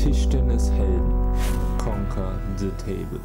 Tischtennishelden. Conquer the Table.